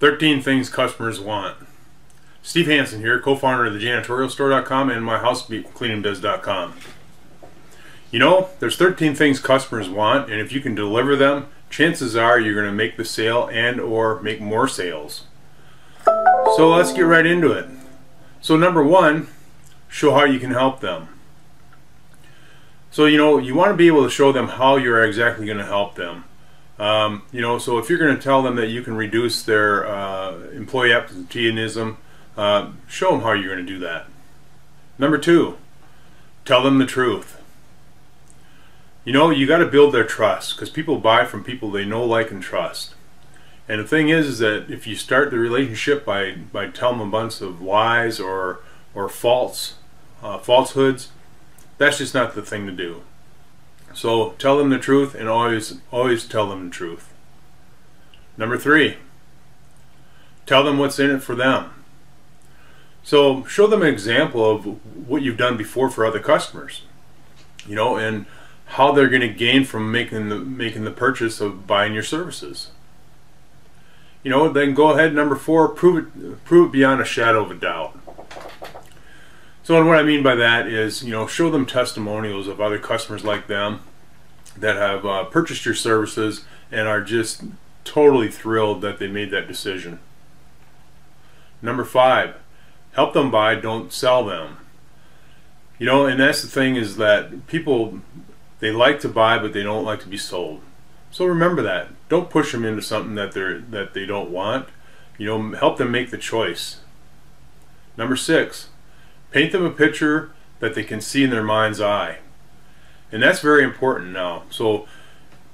13 Things Customers Want. Steve Hansen here, co-founder of the janitorialstore.com and myhousecleaningbiz.com. You know, there's 13 things customers want, and if you can deliver them, chances are you're going to make the sale and or make more sales. So let's get right into it. So number one, show how you can help them. So you know, you want to be able to show them how you're exactly going to help them. Um, you know, so if you're going to tell them that you can reduce their uh, employee absenteeism, uh, show them how you're going to do that. Number two, tell them the truth. You know, you got to build their trust because people buy from people they know, like, and trust. And the thing is, is that if you start the relationship by by telling them a bunch of lies or or false uh, falsehoods, that's just not the thing to do. So tell them the truth and always always tell them the truth. Number three, tell them what's in it for them. So show them an example of what you've done before for other customers. You know, and how they're going to gain from making the making the purchase of buying your services. You know, then go ahead number four, prove it prove it beyond a shadow of a doubt. So and what I mean by that is, you know, show them testimonials of other customers like them that have uh, purchased your services and are just totally thrilled that they made that decision. Number five, help them buy, don't sell them. You know, and that's the thing is that people, they like to buy, but they don't like to be sold. So remember that. Don't push them into something that they're that they don't want. You know, help them make the choice. Number six, Paint them a picture that they can see in their mind's eye. And that's very important now. So,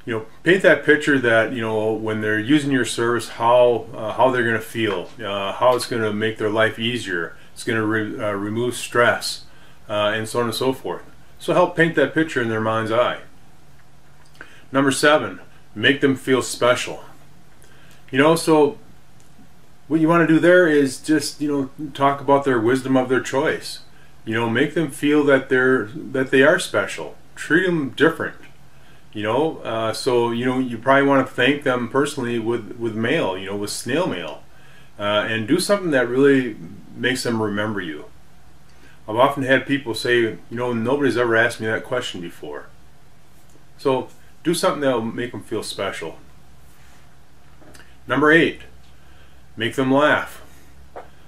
you know, paint that picture that, you know, when they're using your service, how, uh, how they're going to feel, uh, how it's going to make their life easier. It's going to re uh, remove stress, uh, and so on and so forth. So help paint that picture in their mind's eye. Number seven, make them feel special. You know, so what you want to do there is just you know talk about their wisdom of their choice. You know make them feel that they're that they are special. Treat them different you know? Uh, so you know you probably want to thank them personally with with mail you know with snail mail. Uh, and do something that really makes them remember you. I've often had people say you know nobody's ever asked me that question before. So do something that will make them feel special. Number eight make them laugh.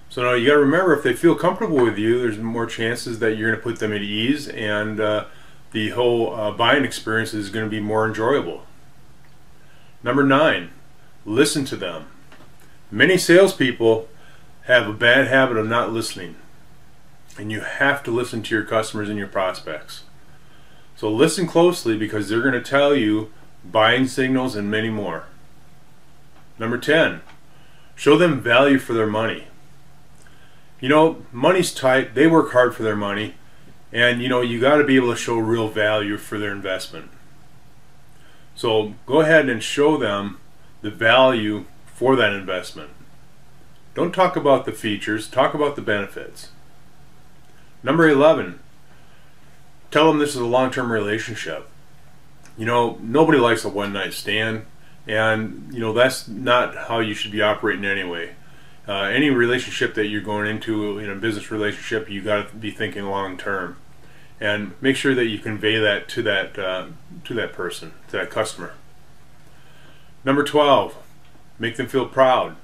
So now you got to remember if they feel comfortable with you, there's more chances that you're going to put them at ease and uh, the whole uh, buying experience is going to be more enjoyable. Number nine, listen to them. Many salespeople have a bad habit of not listening, and you have to listen to your customers and your prospects. So listen closely because they're going to tell you buying signals and many more. Number 10, Show them value for their money. You know, money's tight. They work hard for their money. And, you know, you got to be able to show real value for their investment. So go ahead and show them the value for that investment. Don't talk about the features, talk about the benefits. Number 11, tell them this is a long term relationship. You know, nobody likes a one night stand and you know that's not how you should be operating anyway. Uh, any relationship that you're going into in a business relationship, you got to be thinking long term, and make sure that you convey that to that uh, to that person, to that customer. Number twelve, make them feel proud.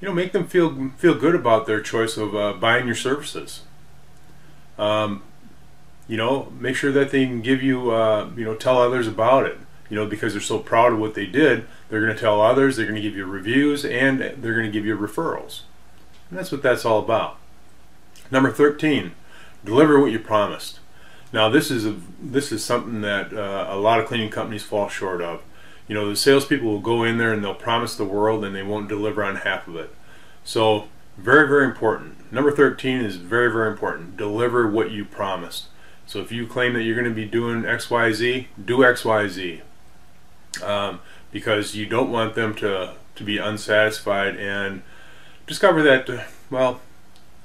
You know, make them feel feel good about their choice of uh, buying your services. Um, you know, make sure that they can give you, uh, you know, tell others about it you know, because they're so proud of what they did, they're going to tell others, they're going to give you reviews, and they're going to give you referrals. And that's what that's all about. Number 13, deliver what you promised. Now this is a, this is something that uh, a lot of cleaning companies fall short of. You know, the salespeople will go in there and they'll promise the world and they won't deliver on half of it. So very, very important. Number 13 is very, very important. Deliver what you promised. So if you claim that you're going to be doing XYZ, do XYZ um, because you don't want them to, to be unsatisfied and discover that, well,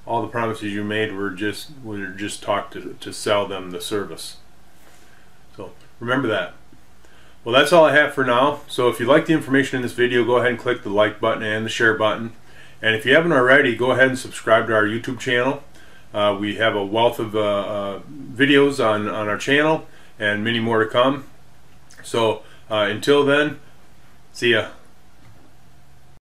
all the promises you made were just were just talk to, to sell them the service. So remember that. Well, that's all I have for now. So if you like the information in this video, go ahead and click the like button and the share button. And if you haven't already, go ahead and subscribe to our YouTube channel. Uh, we have a wealth of uh, uh, videos on, on our channel and many more to come. So uh, until then, see ya.